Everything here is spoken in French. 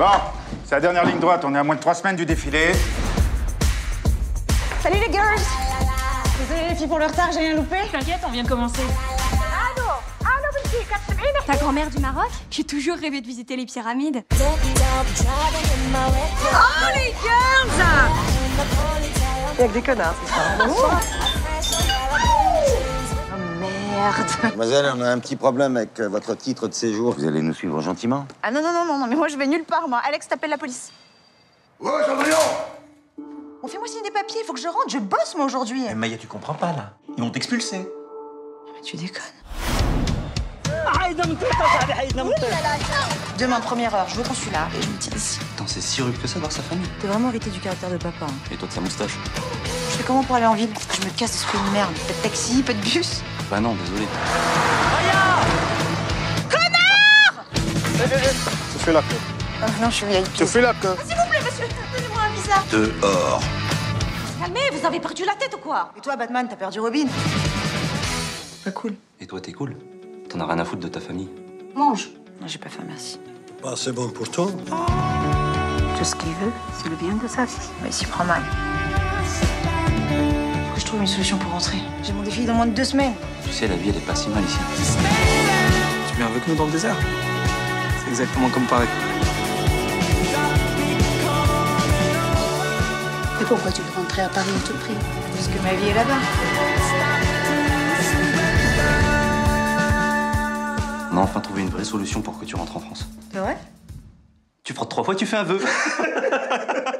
Bon, c'est la dernière ligne droite. On est à moins de trois semaines du défilé. Salut les girls Désolée les filles pour le retard, j'ai rien loupé. T'inquiète, on vient de commencer. Ta grand-mère du Maroc J'ai toujours rêvé de visiter les pyramides. Oh les girls Y'a que des connards, c'est ça. Merde Mademoiselle, on a un petit problème avec euh, votre titre de séjour. Vous allez nous suivre gentiment? Ah non, non, non, non, non, mais moi je vais nulle part, moi. Alex, t'appelles la police. Ouais, Cendrillon On fait moi signer des papiers, faut que je rentre, je bosse moi aujourd'hui. Mais Maya, tu comprends pas là. Ils vont t'expulser. Mais tu déconnes. Demain, première heure, je veux là et je me tiens ici. Attends, c'est si rude que ça voir sa famille. T'es vraiment hérité du caractère de papa. hein. Et toi de sa moustache? Je fais comment pour aller en ville? Je me casse l'esprit de merde. Pas de taxi, pas de bus. Bah non, désolé. Tu fais la queue. Ah non, je suis VIP. Tu fais la queue. S'il vous plaît, monsieur, donnez-moi un visa. Dehors. Calmez, vous avez perdu la tête ou quoi? Et toi, Batman, t'as perdu Robin? Pas cool. Et toi, t'es cool? T'en as rien à foutre de ta famille. Mange. Non, j'ai pas faim, merci. Bah, c'est bon pour toi. Tout ce qu'il veut, c'est le bien de sa fille. Mais il s'y prend mal. Trouve une solution pour rentrer. J'ai mon défi dans moins de deux semaines. Tu sais, la vie, elle est pas si mal ici. Tu viens avec nous dans le désert? C'est exactement comme Paris. Et pourquoi tu veux rentrer à Paris à tout prix? Parce que ma vie est là-bas. On a enfin trouvé une vraie solution pour que tu rentres en France. C'est vrai Tu frottes trois fois, tu fais un vœu.